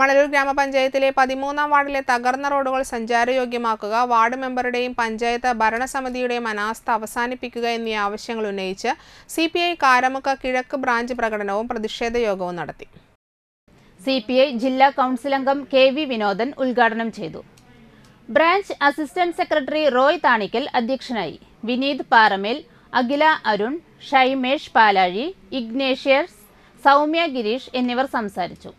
മണലൂർ ഗ്രാമപഞ്ചായത്തിലെ പതിമൂന്നാം വാർഡിലെ തകർന്ന റോഡുകൾ സഞ്ചാരയോഗ്യമാക്കുക വാർഡ് മെമ്പറുടെയും പഞ്ചായത്ത് ഭരണസമിതിയുടെയും അനാസ്ഥ അവസാനിപ്പിക്കുക എന്നീ ആവശ്യങ്ങൾ ഉന്നയിച്ച് സി പി ഐ കാരമുക്ക കിഴക്ക് ബ്രാഞ്ച് പ്രകടനവും പ്രതിഷേധ യോഗവും നടത്തി. സി പി ഐ ജില്ലാ കൗൺസിൽ അംഗം കെ വി വിനോദൻ ഉദ്ഘാടനം ചെയ്തു. Branch assistant secretary Roy Thanikkal അധ്യക്ഷനായി. വിനീത് പാറമേൽ അഖില അരുൺ ഷൈമേഷ് പാലാഴി ഇഗ്നേഷ്യസ് സൗമ്യ ഗിരീഷ് എന്നിവർ സംസാരിച്ചു.